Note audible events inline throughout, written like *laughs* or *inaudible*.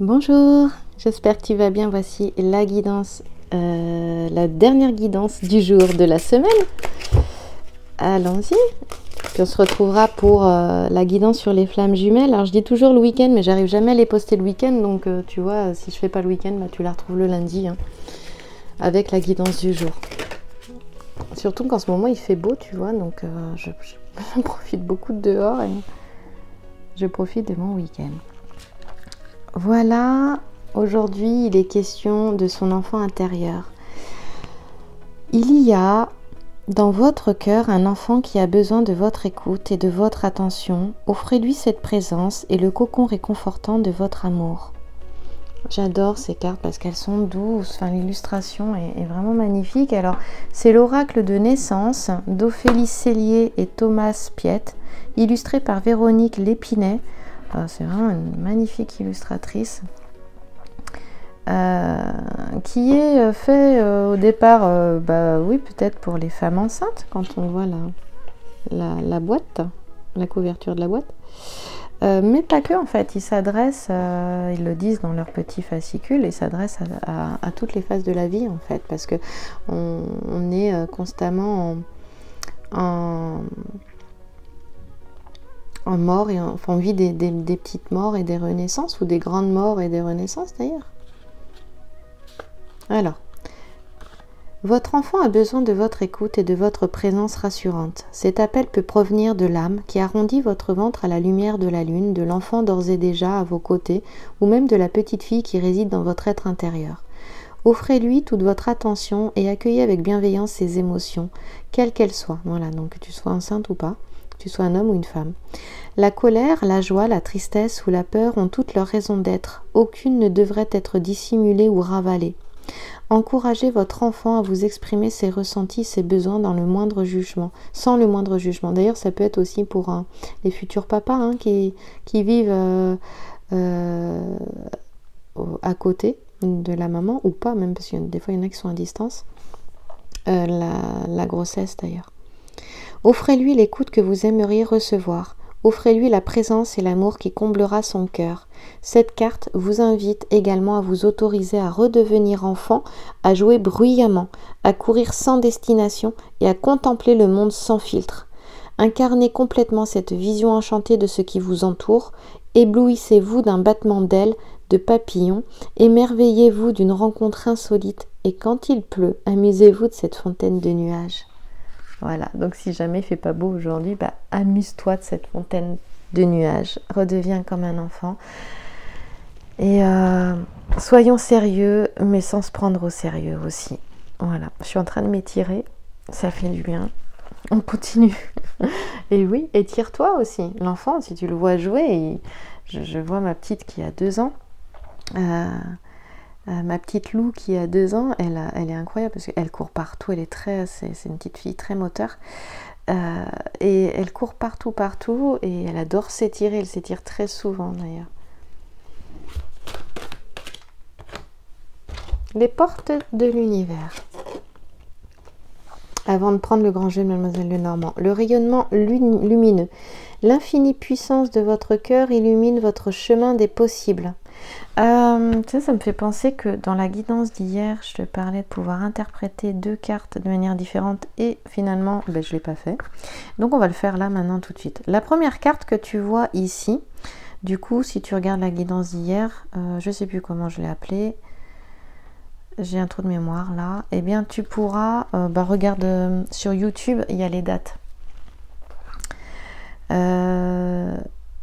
Bonjour, j'espère que tu vas bien. Voici la guidance, euh, la dernière guidance du jour de la semaine. Allons-y. Puis on se retrouvera pour euh, la guidance sur les flammes jumelles. Alors je dis toujours le week-end, mais j'arrive jamais à les poster le week-end. Donc euh, tu vois, si je fais pas le week-end, bah, tu la retrouves le lundi hein, avec la guidance du jour. Surtout qu'en ce moment il fait beau, tu vois, donc je, je *laughs* profite beaucoup de dehors et je profite de mon week-end. Voilà, aujourd'hui il est question de son enfant intérieur. Il y a dans votre cœur un enfant qui a besoin de votre écoute et de votre attention. Offrez-lui cette présence et le cocon réconfortant de votre amour. J'adore ces cartes parce qu'elles sont douces, enfin l'illustration est, vraiment magnifique. Alors c'est l'oracle de naissance d'Ophélie Cellier et Thomas Piette, illustré par Véronique Lépinet ah, c'est vraiment une magnifique illustratrice. Euh, qui est euh, fait euh, au départ, bah oui, peut-être pour les femmes enceintes, quand on voit la, la, boîte, la couverture de la boîte. mais pas que en fait, ils s'adressent, ils le disent dans leur petit fascicule, ils s'adressent à, toutes les phases de la vie en fait, parce que on, est constamment en en mort et on vit des, petites morts et des renaissances ou des grandes morts et des renaissances d'ailleurs. Alors, votre enfant a besoin de votre écoute et de votre présence rassurante. Cet appel peut provenir de l'âme qui arrondit votre ventre à la lumière de la lune, de l'enfant d'ores et déjà à vos côtés, ou même de la petite fille qui réside dans votre être intérieur. Offrez-lui toute votre attention et accueillez avec bienveillance ses émotions, quelles qu'elles soient. Voilà, donc que tu sois enceinte ou pas tu sois un homme ou une femme. La colère, la joie, la tristesse ou la peur ont toutes leurs raisons d'être. Aucune ne devrait être dissimulée ou ravalée. Encouragez votre enfant à vous exprimer ses ressentis, ses besoins dans le moindre jugement, sans le moindre jugement. D'ailleurs, ça peut être aussi pour les futurs papas hein, qui, vivent euh, euh, à côté de la maman, ou pas, même parce que des fois il y en a qui sont à distance. Euh, la grossesse d'ailleurs. Offrez-lui l'écoute que vous aimeriez recevoir. Offrez-lui la présence et l'amour qui comblera son cœur. Cette carte vous invite également à vous autoriser à redevenir enfant, à jouer bruyamment, à courir sans destination et à contempler le monde sans filtre. Incarnez complètement cette vision enchantée de ce qui vous entoure, éblouissez-vous d'un battement d'ailes, de papillons, émerveillez-vous d'une rencontre insolite, et quand il pleut, amusez-vous de cette fontaine de nuages. Voilà, donc si jamais il fait pas beau aujourd'hui, bah, amuse-toi de cette fontaine de nuages, redeviens comme un enfant. Et euh, soyons sérieux, mais sans se prendre au sérieux aussi. Voilà, je suis en train de m'étirer, ça fait du bien. On continue. *laughs* Et oui, étire-toi aussi. L'enfant, si tu le vois jouer, je, vois ma petite qui a deux ans. Euh, euh, ma petite Lou qui a deux ans, elle, est incroyable parce qu'elle court partout, elle est très, c'est, une petite fille très moteur. Euh, et elle court partout, partout, et elle adore s'étirer, elle s'étire très souvent d'ailleurs. Les portes de l'univers. Avant de prendre le grand jeu de Mademoiselle Lenormand, le rayonnement lumineux. L'infinie puissance de votre cœur illumine votre chemin des possibles. Euh, ça, me fait penser que dans la guidance d'hier, je te parlais de pouvoir interpréter deux cartes de manière différente et finalement, ben, je ne l'ai pas fait. Donc on va le faire là maintenant tout de suite. La première carte que tu vois ici, du coup, si tu regardes la guidance d'hier, euh, je ne sais plus comment je l'ai appelée, j'ai un trou de mémoire là, eh bien tu pourras, bah, regarde sur YouTube, il y a les dates.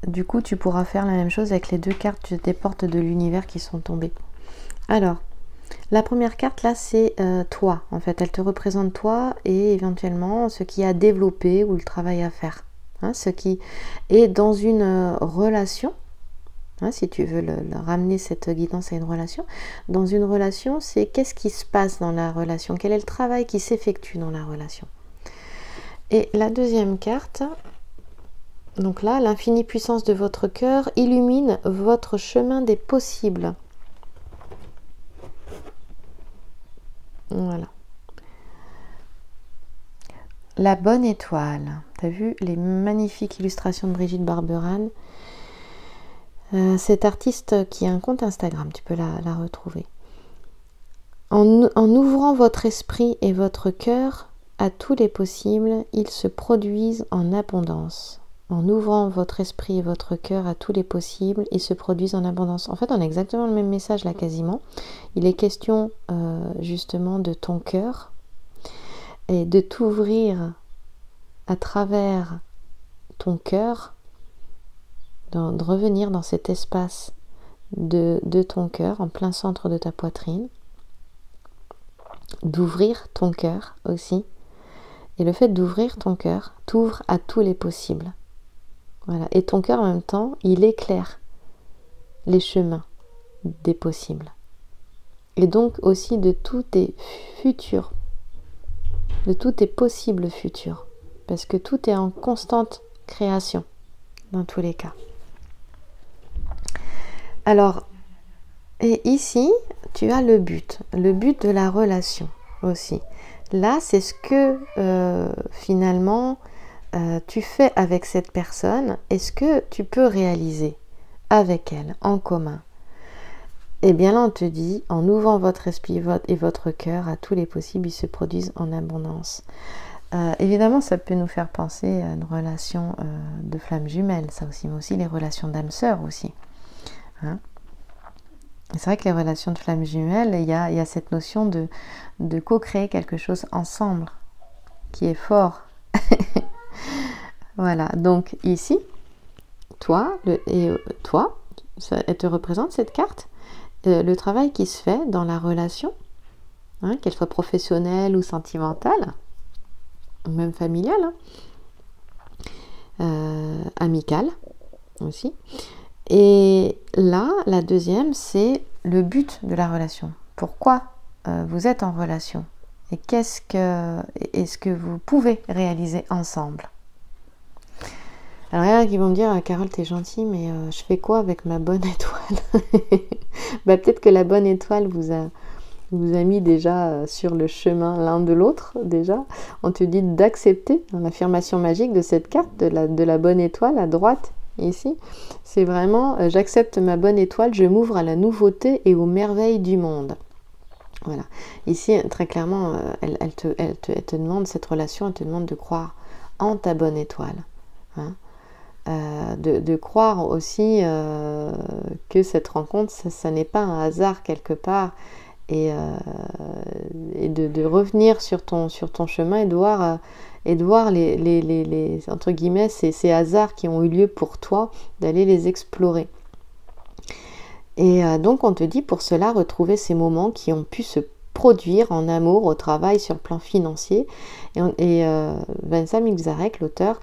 Du coup, tu pourras faire la même chose avec les deux cartes des portes de l'univers qui sont tombées. Alors, la première carte là, c'est euh, toi. En fait, elle te représente toi et éventuellement ce qui a développé ou le travail à faire. Hein, ce qui est dans une euh, relation. Hein, si tu veux ramener cette guidance à une relation, dans une relation, c'est qu'est-ce qui se passe dans la relation, quel est le travail qui s'effectue dans la relation? Et la deuxième carte, donc là, l'infinie puissance de votre cœur illumine votre chemin des possibles. Voilà. La bonne étoile. Tu as vu les magnifiques illustrations de Brigitte Barberan? Euh, cet artiste qui a un compte Instagram, tu peux la, retrouver. En, ouvrant votre esprit et votre cœur à tous les possibles, ils se produisent en abondance. En ouvrant votre esprit et votre cœur à tous les possibles, ils se produisent en abondance. En fait, on a exactement le même message là quasiment. Il est question euh, justement de ton cœur et de t'ouvrir à travers ton cœur de revenir dans cet espace de, de ton cœur, en plein centre de ta poitrine, d'ouvrir ton cœur aussi. Et le fait d'ouvrir ton cœur t'ouvre à tous les possibles. Et ton cœur en même temps, il éclaire les chemins des possibles. Et donc aussi de tous tes futurs, de tous tes possibles futurs. Parce que tout est en constante création, dans tous les cas. Alors, et ici, tu as le but, le but de la relation aussi. Là, c'est ce que euh, finalement euh, tu fais avec cette personne et ce que tu peux réaliser avec elle en commun. Eh bien là, on te dit, en ouvrant votre esprit et votre cœur à tous les possibles, ils se produisent en abondance. Euh, évidemment, ça peut nous faire penser à une relation de flamme jumelle, ça aussi, mais aussi les relations d'âme sœur aussi. Hein. c'est vrai que les relations de flammes jumelles, il y a, cette notion de co-créer quelque chose ensemble qui est fort. Voilà, donc ici, toi et euh, toi, elle te représente cette carte. Euh, le travail qui se fait dans la relation, hein, qu'elle soit professionnelle ou sentimentale, ou même familiale, hein, euh, amicale aussi, et là, la deuxième, c'est le but de la relation. Pourquoi vous êtes en relation? Et qu'est-ce que est-ce que vous pouvez réaliser ensemble? Alors, il y en a qui vont me dire, ah, Carole, t'es gentille, mais euh, je fais quoi avec ma bonne étoile *laughs* bah, Peut-être que la bonne étoile vous a, vous a mis déjà euh, sur le chemin l'un de l'autre, déjà. On te dit d'accepter l'affirmation magique de cette carte, de la, de la bonne étoile à droite ici, c'est vraiment euh, j'accepte ma bonne étoile, je m'ouvre à la nouveauté et aux merveilles du monde. Voilà. Ici, très clairement, euh, elle, te, elle, te, demande cette relation, elle te demande de croire en ta bonne étoile. Hein. Euh, de, croire aussi que cette rencontre, ça, n'est pas un hasard quelque part, et, et de, revenir sur ton, sur ton chemin et de voir et de voir les, les, les, entre guillemets, ces, ces, hasards qui ont eu lieu pour toi, d'aller les explorer. Et euh, donc on te dit pour cela retrouver ces moments qui ont pu se produire en amour, au travail, sur le plan financier. Et, et euh, Vincent Milzarek, l'auteur,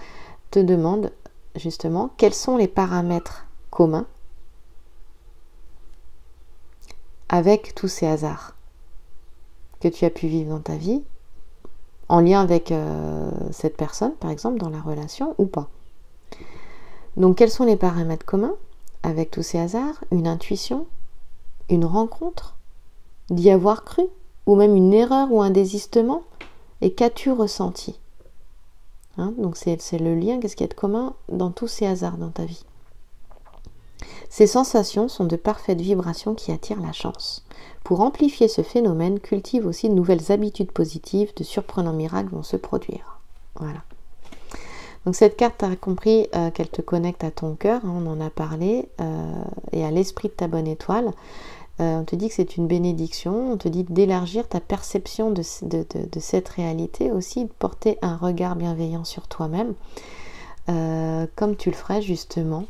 te demande justement quels sont les paramètres communs avec tous ces hasards que tu as pu vivre dans ta vie en lien avec euh, cette personne, par exemple, dans la relation ou pas? Donc quels sont les paramètres communs avec tous ces hasards? Une intuition Une rencontre D'y avoir cru Ou même une erreur ou un désistement? Et qu'as-tu ressenti? Hein Donc c'est le lien, qu'est-ce qui est de commun dans tous ces hasards dans ta vie? Ces sensations sont de parfaites vibrations qui attirent la chance. Pour amplifier ce phénomène, cultive aussi de nouvelles habitudes positives, de surprenants miracles vont se produire. Voilà. Donc cette carte, tu as compris euh, qu'elle te connecte à ton cœur, hein, on en a parlé, euh, et à l'esprit de ta bonne étoile. Euh, on te dit que c'est une bénédiction, on te dit d'élargir ta perception de, cette réalité aussi, de porter un regard bienveillant sur toi-même, comme tu le ferais justement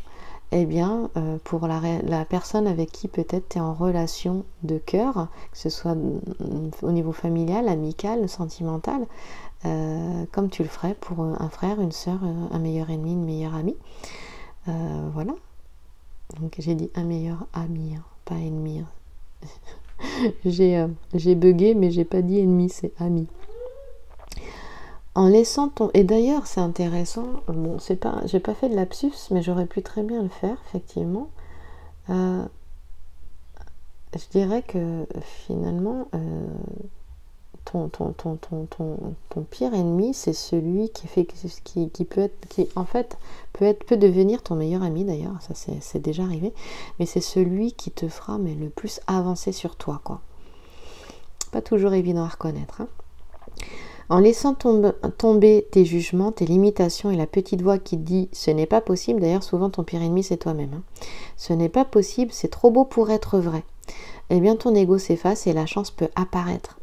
eh bien, euh, pour la, personne avec qui peut-être tu es en relation de cœur, que ce soit au niveau familial, amical, sentimental, euh, comme tu le ferais pour un frère, une soeur, un meilleur ennemi, une meilleure amie. Euh, voilà. Donc j'ai dit un meilleur ami, hein, pas ennemi. Hein. *laughs* j'ai bugué, mais j'ai pas dit ennemi, c'est ami. En laissant ton et d'ailleurs c'est intéressant bon c'est pas j'ai pas fait de lapsus mais j'aurais pu très bien le faire effectivement. Euh, je dirais que finalement euh, ton, pire ennemi, c'est celui qui fait qui, qui, peut être, qui en fait peut être peut devenir ton meilleur ami d'ailleurs, ça c'est déjà arrivé, mais c'est celui qui te fera mais le plus avancer sur toi quoi. Pas toujours évident à reconnaître. Hein. En laissant tomber tes jugements, tes limitations et la petite voix qui dit ce n'est pas possible, d'ailleurs souvent ton pire ennemi c'est toi-même, hein. ce n'est pas possible, c'est trop beau pour être vrai, eh bien ton ego s'efface et la chance peut apparaître.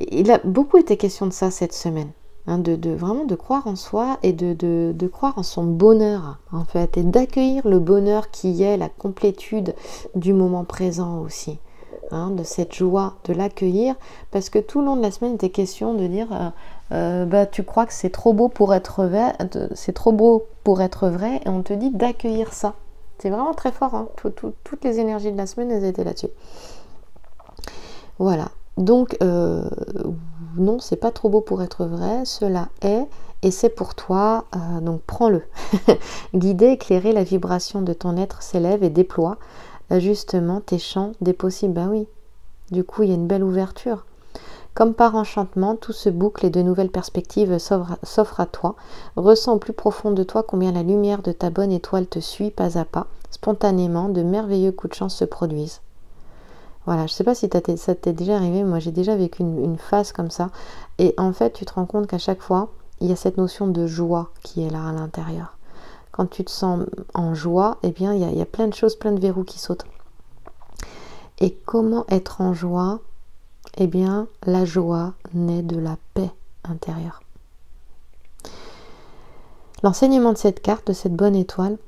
Il a beaucoup été question de ça cette semaine. Hein, de, vraiment de croire en soi et de, croire en son bonheur en fait et d'accueillir le bonheur qui est la complétude du moment présent aussi. Hein, de cette joie, de l'accueillir, parce que tout le long de la semaine, il était question de dire, euh, euh, bah, tu crois que c'est trop beau pour être vrai, c'est trop beau pour être vrai, et on te dit d'accueillir ça. C'est vraiment très fort, hein. toutes les énergies de la semaine, elles étaient là-dessus. Voilà, donc euh, non, c'est pas trop beau pour être vrai, cela est, et c'est pour toi, donc prends-le. *laughs* Guider, éclairer la vibration de ton être s'élève et déploie justement tes champs des possibles. Ben oui, du coup, il y a une belle ouverture. Comme par enchantement, tout se boucle et de nouvelles perspectives s'offrent à toi. Ressens au plus profond de toi combien la lumière de ta bonne étoile te suit pas à pas. Spontanément, de merveilleux coups de chance se produisent. Voilà, je sais pas si ça t'est déjà arrivé, moi j'ai déjà vécu une, phase comme ça. Et en fait, tu te rends compte qu'à chaque fois, il y a cette notion de joie qui est là à l'intérieur quand tu te sens en joie, eh bien, il y, a, plein de choses, plein de verrous qui sautent. Et comment être en joie? Eh bien, la joie naît de la paix intérieure. L'enseignement de cette carte, de cette bonne étoile,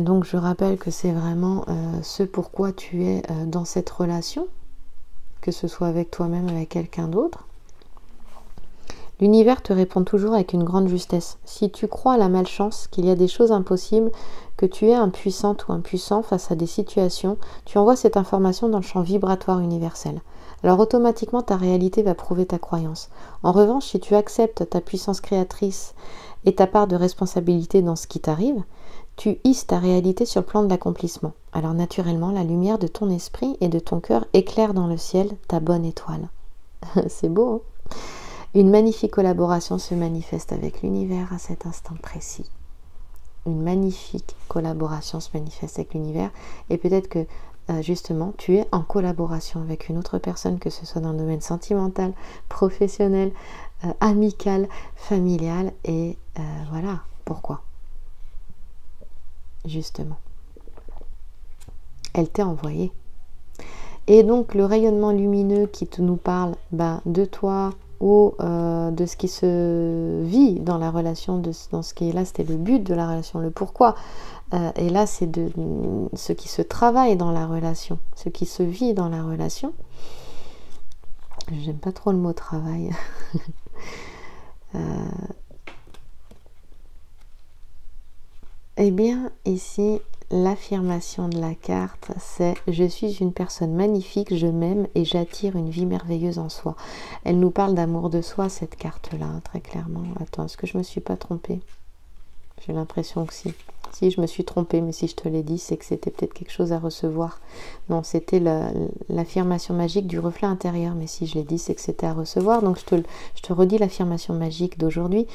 donc je rappelle que c'est vraiment euh, ce pourquoi tu es euh, dans cette relation, que ce soit avec toi-même, avec quelqu'un d'autre. L'univers te répond toujours avec une grande justesse. Si tu crois à la malchance, qu'il y a des choses impossibles, que tu es impuissante ou impuissant face à des situations, tu envoies cette information dans le champ vibratoire universel. Alors automatiquement ta réalité va prouver ta croyance. En revanche, si tu acceptes ta puissance créatrice et ta part de responsabilité dans ce qui t'arrive, tu hisses ta réalité sur le plan de l'accomplissement. Alors naturellement, la lumière de ton esprit et de ton cœur éclaire dans le ciel ta bonne étoile. *laughs* C'est beau, hein? Une magnifique collaboration se manifeste avec l'univers à cet instant précis. Une magnifique collaboration se manifeste avec l'univers et peut-être que euh, justement tu es en collaboration avec une autre personne, que ce soit dans le domaine sentimental, professionnel, euh, amical, familial et euh, voilà pourquoi? Justement. Elle t'est envoyée. Et donc le rayonnement lumineux qui te nous parle ben, de toi, ou euh, de ce qui se vit dans la relation, dans ce qui là, c'était le but de la relation, le pourquoi. Euh, et là, c'est de ce qui se travaille dans la relation, ce qui se vit dans la relation. J'aime pas trop le mot travail. *laughs* euh, eh bien, ici, L'affirmation de la carte, c'est Je suis une personne magnifique, je m'aime et j'attire une vie merveilleuse en soi. Elle nous parle d'amour de soi, cette carte-là, très clairement. Attends, est-ce que je me suis pas trompée? J'ai l'impression que si. Si, je me suis trompée, mais si je te l'ai dit, c'est que c'était peut-être quelque chose à recevoir. Non, c'était l'affirmation magique du reflet intérieur, mais si je l'ai dit, c'est que c'était à recevoir. Donc je te, je te redis l'affirmation magique d'aujourd'hui.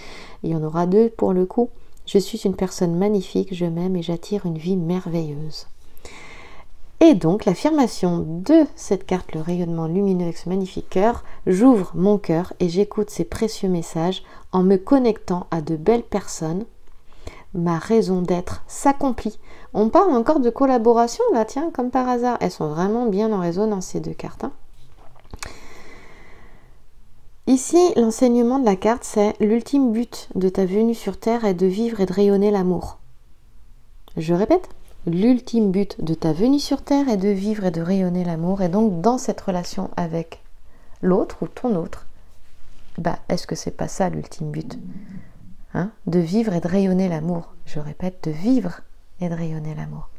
Il y en aura deux pour le coup. Je suis une personne magnifique, je m'aime et j'attire une vie merveilleuse. Et donc l'affirmation de cette carte, le rayonnement lumineux avec ce magnifique cœur, j'ouvre mon cœur et j'écoute ces précieux messages en me connectant à de belles personnes. Ma raison d'être s'accomplit. On parle encore de collaboration là, tiens, comme par hasard. Elles sont vraiment bien en résonance ces deux cartes. Hein. Ici, l'enseignement de la carte, c'est l'ultime but de ta venue sur Terre est de vivre et de rayonner l'amour. Je répète, l'ultime but de ta venue sur Terre est de vivre et de rayonner l'amour. Et donc, dans cette relation avec l'autre ou ton autre, bah, est-ce que c'est pas ça l'ultime but hein? De vivre et de rayonner l'amour. Je répète, de vivre et de rayonner l'amour.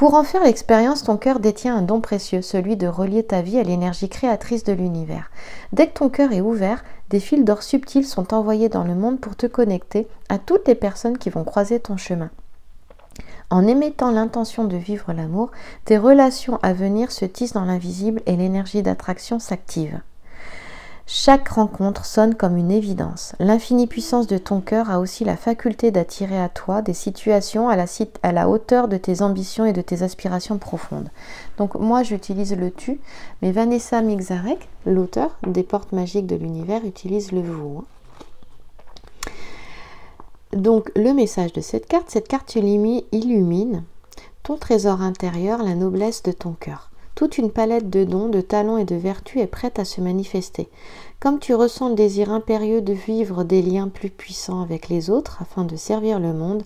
Pour en faire l'expérience, ton cœur détient un don précieux, celui de relier ta vie à l'énergie créatrice de l'univers. Dès que ton cœur est ouvert, des fils d'or subtils sont envoyés dans le monde pour te connecter à toutes les personnes qui vont croiser ton chemin. En émettant l'intention de vivre l'amour, tes relations à venir se tissent dans l'invisible et l'énergie d'attraction s'active. Chaque rencontre sonne comme une évidence. L'infinie puissance de ton cœur a aussi la faculté d'attirer à toi des situations à la, hauteur de tes ambitions et de tes aspirations profondes. Donc moi j'utilise le tu, mais Vanessa Mixarek, l'auteur des portes magiques de l'univers, utilise le vous. Hein. Donc le message de cette carte, cette carte illumine ton trésor intérieur, la noblesse de ton cœur. Toute une palette de dons, de talents et de vertus est prête à se manifester. Comme tu ressens le désir impérieux de vivre des liens plus puissants avec les autres afin de servir le monde,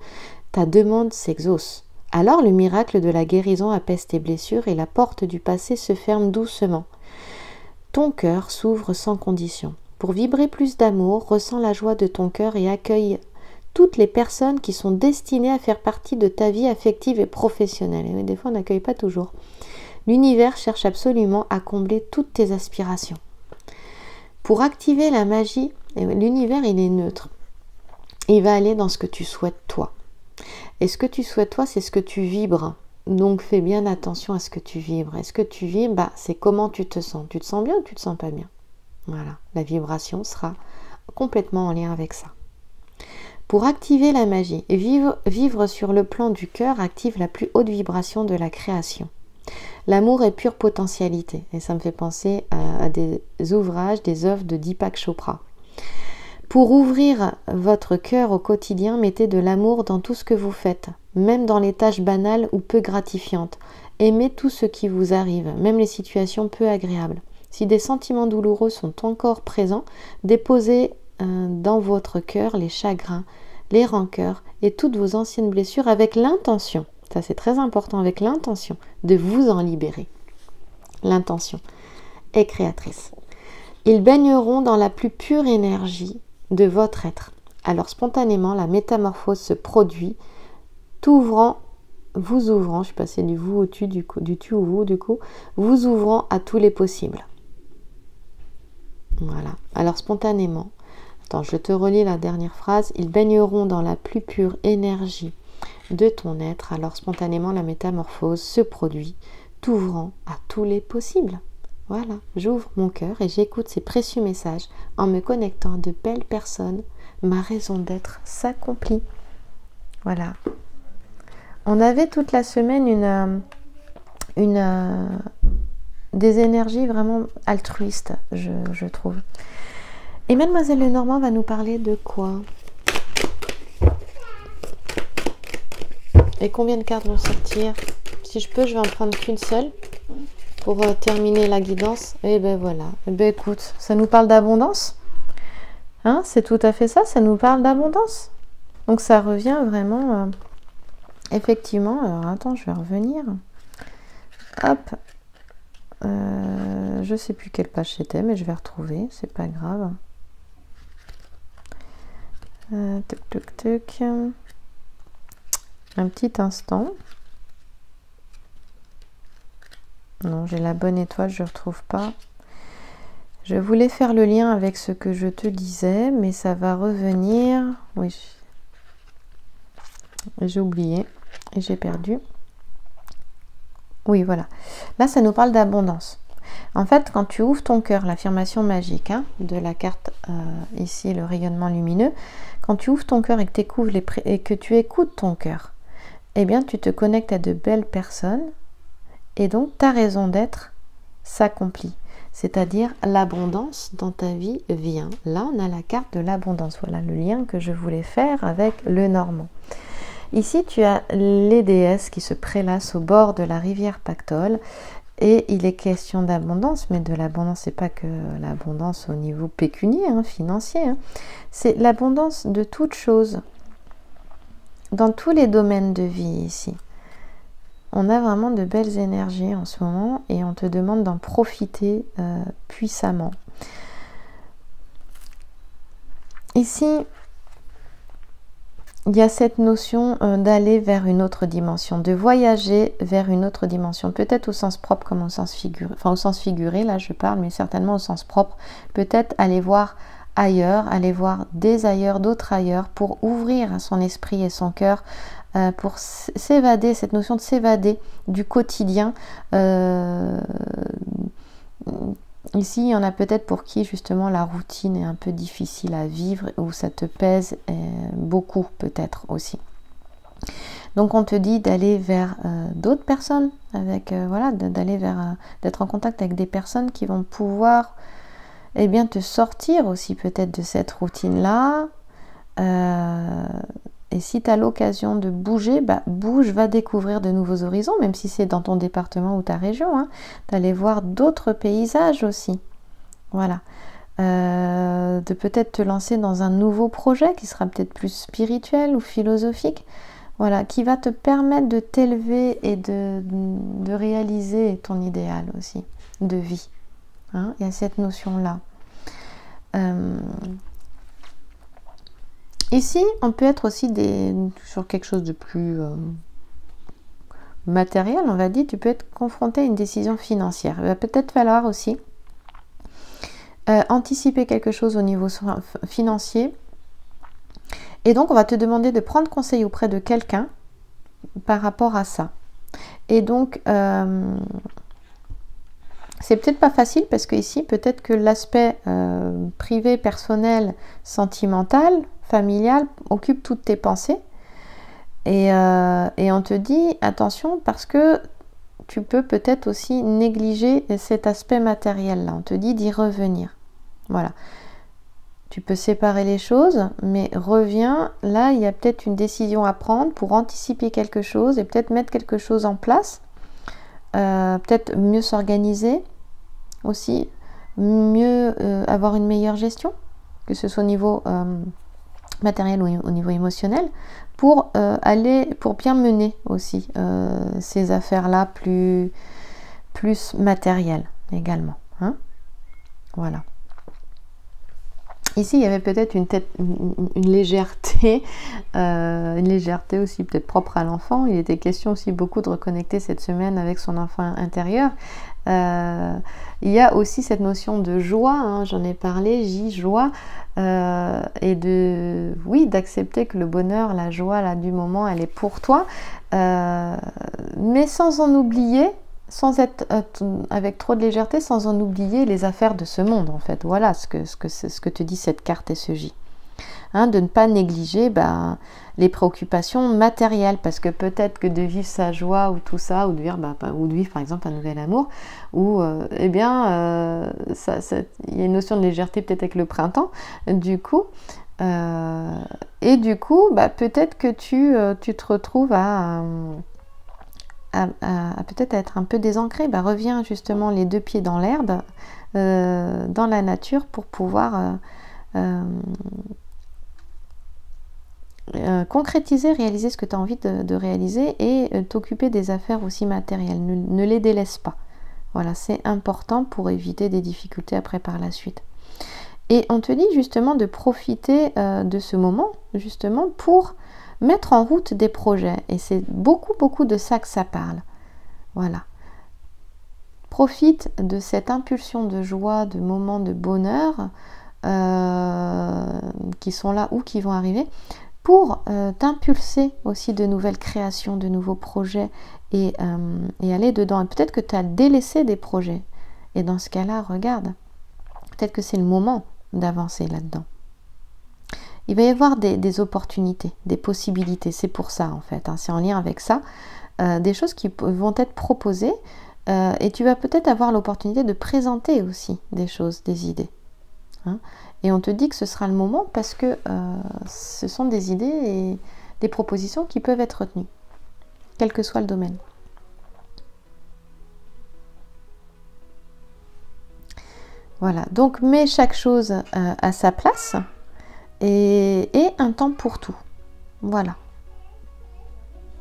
ta demande s'exauce. Alors le miracle de la guérison apaise tes blessures et la porte du passé se ferme doucement. Ton cœur s'ouvre sans condition. Pour vibrer plus d'amour, ressens la joie de ton cœur et accueille toutes les personnes qui sont destinées à faire partie de ta vie affective et professionnelle. Et des fois, on n'accueille pas toujours. L'univers cherche absolument à combler toutes tes aspirations. Pour activer la magie, l'univers il est neutre. Il va aller dans ce que tu souhaites toi. Et ce que tu souhaites toi, c'est ce que tu vibres. Donc fais bien attention à ce que tu vibres. Est-ce que tu vibres bah, C'est comment tu te sens. Tu te sens bien ou tu te sens pas bien? Voilà, la vibration sera complètement en lien avec ça. Pour activer la magie, vivre, vivre sur le plan du cœur active la plus haute vibration de la création. L'amour est pure potentialité et ça me fait penser à, des ouvrages, des œuvres de Deepak Chopra. Pour ouvrir votre cœur au quotidien, mettez de l'amour dans tout ce que vous faites, même dans les tâches banales ou peu gratifiantes. Aimez tout ce qui vous arrive, même les situations peu agréables. Si des sentiments douloureux sont encore présents, déposez euh, dans votre cœur les chagrins, les rancœurs et toutes vos anciennes blessures avec l'intention ça, c'est très important avec l'intention de vous en libérer. L'intention est créatrice. Ils baigneront dans la plus pure énergie de votre être. Alors spontanément, la métamorphose se produit, t'ouvrant, vous ouvrant, je suis passée du vous au tu, du, du tu au vous, du coup, vous ouvrant à tous les possibles. Voilà. Alors spontanément, attends, je te relis la dernière phrase, ils baigneront dans la plus pure énergie de ton être, alors spontanément la métamorphose se produit, t'ouvrant à tous les possibles. Voilà, j'ouvre mon cœur et j'écoute ces précieux messages en me connectant à de belles personnes. Ma raison d'être s'accomplit. Voilà. On avait toute la semaine euh, euh, des énergies vraiment altruistes, je, je trouve. Et mademoiselle Lenormand va nous parler de quoi? Et combien de cartes vont sortir Si je peux, je vais en prendre qu'une seule pour euh, terminer la guidance. Et ben voilà. Et ben écoute, ça nous parle d'abondance. Hein? C'est tout à fait ça, ça nous parle d'abondance. Donc ça revient vraiment... Euh, effectivement, alors attends, je vais revenir. Hop. Euh, je sais plus quelle page c'était, mais je vais retrouver, c'est pas grave. Euh, tuc, tuc, tuc un petit instant. Non, j'ai la bonne étoile, je ne retrouve pas. Je voulais faire le lien avec ce que je te disais, mais ça va revenir. Oui, j'ai oublié et j'ai perdu. Oui, voilà. Là, ça nous parle d'abondance. En fait, quand tu ouvres ton cœur, l'affirmation magique hein, de la carte euh, ici, le rayonnement lumineux, quand tu ouvres ton cœur et que, et que tu écoutes ton cœur, eh bien tu te connectes à de belles personnes et donc ta raison d'être s'accomplit. C'est-à-dire l'abondance dans ta vie vient. Là, on a la carte de l'abondance. Voilà le lien que je voulais faire avec le normand. Ici, tu as les déesses qui se prélassent au bord de la rivière Pactole. Et il est question d'abondance, mais de l'abondance, c'est pas que l'abondance au niveau pécunier, hein, financier. Hein. C'est l'abondance de toutes choses dans tous les domaines de vie ici. On a vraiment de belles énergies en ce moment et on te demande d'en profiter euh, puissamment. Ici, il y a cette notion euh, d'aller vers une autre dimension, de voyager vers une autre dimension, peut-être au sens propre comme au sens figuré, enfin au sens figuré, là je parle, mais certainement au sens propre, peut-être aller voir ailleurs, aller voir des ailleurs, d'autres ailleurs, pour ouvrir son esprit et son cœur, euh, pour s'évader, cette notion de s'évader du quotidien, euh, ici, il y en a peut-être pour qui justement la routine est un peu difficile à vivre ou ça te pèse beaucoup peut-être aussi. Donc on te dit d'aller vers euh, d'autres personnes, avec euh, voilà, d'aller vers euh, d'être en contact avec des personnes qui vont pouvoir eh bien te sortir aussi peut-être de cette routine là. et si tu as l'occasion de bouger, bah, bouge, va découvrir de nouveaux horizons, même si c'est dans ton département ou ta région, hein, d'aller voir d'autres paysages aussi. Voilà. de peut-être te lancer dans un nouveau projet qui sera peut-être plus spirituel ou philosophique. Voilà, qui va te permettre de t'élever et de, réaliser ton idéal aussi de vie. Hein. Il y a cette notion-là. Euh, ici, on peut être aussi des, sur quelque chose de plus euh, matériel, on va dire, tu peux être confronté à une décision financière. Il va peut-être falloir aussi euh, anticiper quelque chose au niveau financier et donc, on va te demander de prendre conseil auprès de quelqu'un par rapport à ça. Et donc, c'est peut-être pas facile parce que ici, peut-être que l'aspect euh, privé, personnel, sentimental, familial occupe toutes tes pensées. Et, euh, et on te dit attention parce que tu peux peut-être aussi négliger cet aspect matériel là. On te dit d'y revenir. Voilà. Tu peux séparer les choses, mais reviens, là, il y a peut-être une décision à prendre pour anticiper quelque chose et peut-être mettre quelque chose en place, euh, peut-être mieux s'organiser aussi, mieux euh, avoir une meilleure gestion, que ce soit au niveau euh, matériel ou au niveau émotionnel, pour aller, pour bien mener aussi ces affaires-là plus, plus matérielles également. Hein voilà. Ici, il y avait peut-être une, légèreté, *laughs* euh, une légèreté aussi peut-être propre à l'enfant. Il était question aussi beaucoup de reconnecter cette semaine avec son enfant intérieur. Euh, il y a aussi cette notion de joie, hein, j'en ai parlé, J, joie, euh, et de, oui, d'accepter que le bonheur, la joie là, du moment, elle est pour toi, mais sans en oublier sans être euh, avec trop de légèreté, sans en oublier les affaires de ce monde en fait. Voilà ce que, ce que, ce que te dit cette carte SEJ. Hein, de ne pas négliger ben, les préoccupations matérielles, parce que peut-être que de vivre sa joie ou tout ça, ou de vivre, ben, ou de vivre par exemple un nouvel amour, ou euh, eh bien, euh, il y a une notion de légèreté peut-être avec le printemps, du coup, et du coup, peut-être que tu, tu, te retrouves à à, peut-être être un peu désancré, bah, reviens justement les deux pieds dans l'herbe, euh, dans la nature, pour pouvoir euh, euh, concrétiser, réaliser ce que tu as envie de, réaliser et t'occuper des affaires aussi matérielles. Ne, les délaisse pas. Voilà, c'est important pour éviter des difficultés après par la suite. Et on te dit justement de profiter de ce moment, justement, pour mettre en route des projets. Et c'est beaucoup, beaucoup de ça que ça parle. Voilà. Profite de cette impulsion de joie, de moments de bonheur euh, qui sont là ou qui vont arriver pour euh, t'impulser aussi de nouvelles créations, de nouveaux projets et, euh, aller dedans. Peut-être que tu as délaissé des projets. Et dans ce cas-là, regarde, peut-être que c'est le moment d'avancer là-dedans il va y avoir des, opportunités, des possibilités. C'est pour ça en fait, hein. c'est en lien avec ça. Euh, des choses qui vont être proposées euh, et tu vas peut-être avoir l'opportunité de présenter aussi des choses, des idées. Hein. Et on te dit que ce sera le moment parce que euh, ce sont des idées et des propositions qui peuvent être retenues, quel que soit le domaine. Voilà, donc mets chaque chose à sa place et, un temps pour tout. Voilà.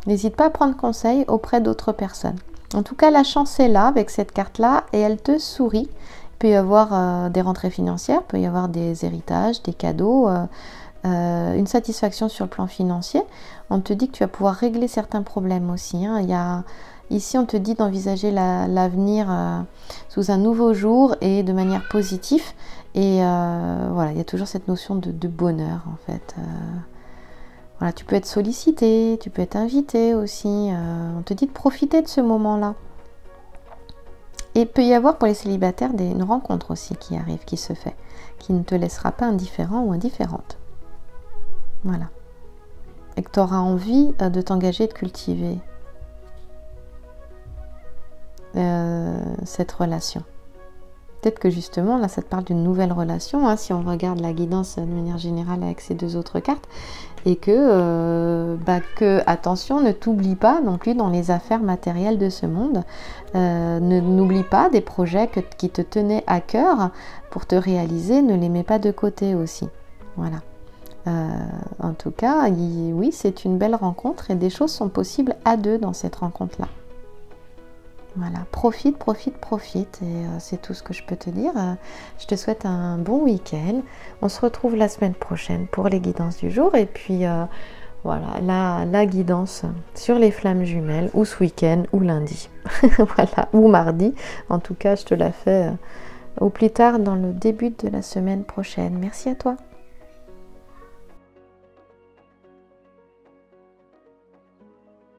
N'hésite pas à prendre conseil auprès d'autres personnes. En tout cas, la chance est là avec cette carte-là et elle te sourit. Il peut y avoir euh, des rentrées financières, peut y avoir des héritages, des cadeaux, euh, euh, une satisfaction sur le plan financier. On te dit que tu vas pouvoir régler certains problèmes aussi. Hein. Ici, on te dit d'envisager l'avenir sous un nouveau jour et de manière positive et euh, voilà, il y a toujours cette notion de, bonheur en fait. Euh, tu peux être sollicité, tu peux être invité aussi. Euh, on te dit de profiter de ce moment-là. Et il peut y avoir pour les célibataires une rencontre aussi qui arrive, qui se fait, qui ne te laissera pas indifférent ou indifférente. Voilà. Et que tu auras envie euh, de t'engager, de cultiver euh, cette relation. Peut-être que justement, là, ça te parle d'une nouvelle relation, hein, si on regarde la guidance de manière générale avec ces deux autres cartes, et que, euh, bah, que attention, ne t'oublie pas non plus dans les affaires matérielles de ce monde. Euh, n'oublie pas des projets qui te tenaient à cœur pour te réaliser, ne les mets pas de côté aussi. Voilà. Euh, en tout cas, oui, c'est une belle rencontre et des choses sont possibles à deux dans cette rencontre-là. Voilà, profite, profite, profite. Et euh, c'est tout ce que je peux te dire. Euh, je te souhaite un bon week-end. On se retrouve la semaine prochaine pour les guidances du jour. Et puis voilà, la, la, guidance sur les flammes jumelles, ou ce week-end, ou lundi. *laughs* voilà, ou mardi. En tout cas, je te la fais au plus tard dans le début de la semaine prochaine. Merci à toi.